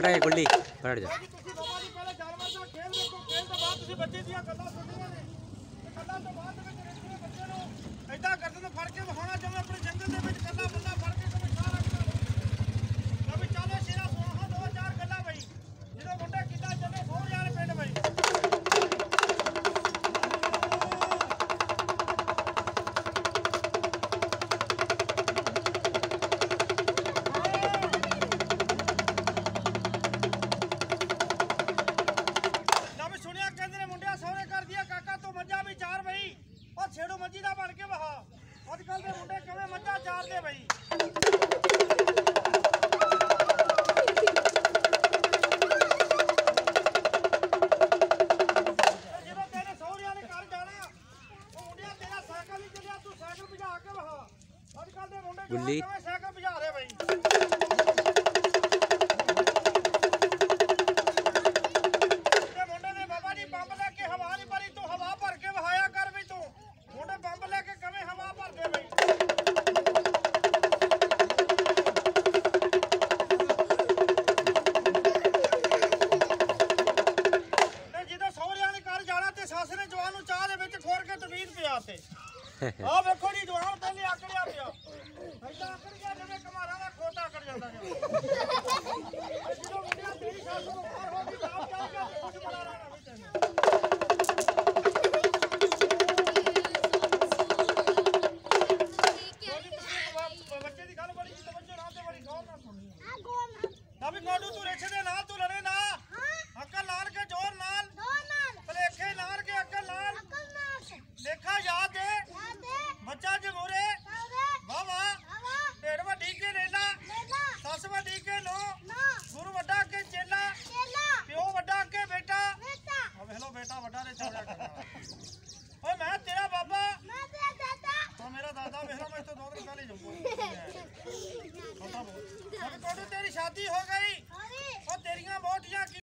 ਖੜਾ ਹੈ ਗੁੱਲੀ। ਖੜ ਜਾ। ਜੀ ਤੁਸੀਂ ਬਾਬਾ ਜੀ ਪਹਿਲੇ ਜਾਨਵਰ ਦਾ ਖੇਲ ਦੇਖੋ ਖੇਲ ਤੋਂ ਬਾਅਦ ਤੁਸੀਂ ਬੱਚੇ ਦੀਆਂ ਗੱਲਾਂ ਸੁਣਨੀਆਂ ਨੇ ਤੇ ਗੱਲਾਂ ਤੋਂ ਬਾਅਦ ਦੇ ਵਿੱਚ ਰਿਸ਼ਤੇ ਬੱਚੇ ਨੂੰ ਐਦਾਂ ਕਰਦੇ ਨੂੰ ਫੜ ਕੇ ਵਿਖਾਉਣਾ ਕਹਿੰਦੇ ਨੇ ਮੁੰਡਿਆ ਸਹੁਰੇ ਕਰ ਦਿਆ ਕਾਕਾ ਤੂੰ ਮੱਝਾਂ ਵੀ ਚਾਰ ਬਈ। ਉਹ ਛੇੜੋ ਮੱਝੀ ਦਾ ਬਣ ਕੇ ਵਹਾ। ਅੱਜ ਕੱਲ ਦੇ ਮੁੰਡੇ ਕਿਵੇਂ ਮੱਝਾਂ ਚਾਰਦੇ ਬਈ? ਜਦੋਂ ਤੇਰੇ ਸਹੁਰਿਆਂ ਨੇ ਘਰ ਜਾਣਾ ਉਹ ਮੁੰਡਿਆ ਤੇਰਾ ਸਾਈਕਲ ਹੀ ਚੱਲਿਆ ਤੂੰ ਸਾਈਕਲ ਭਜਾ ਕੇ ਵਹਾ। ਅੱਜ ਕੱਲ ਦੇ ਮੁੰਡੇ ਗੁੱਲੀ। ਕਿਵੇਂ ਸਾਈਕਲ ਭਜਾ ਰਹੇ ਬਈ? ਵਿੱਚ ਪਿਆ ਤੇ ਆਹ ਵੇਖੋ ਜੀ, ਜਵਾਨ ਪਹਿਲੇ ਆਕੜਿਆ ਪਿਆ। ਐਦਾਂ ਆਕੜ ਗਿਆ ਜਿਵੇਂ ਕਮਾਰਾਂ ਦਾ ਖੋਤਾ ਆਕੜ ਜਾਂਦਾ ਤੇਰੀ ਸ਼ਾਦੀ ਹੋ ਗਈ। ਉਹ ਤੇਰੀਆਂ ਮੋਟੀਆਂ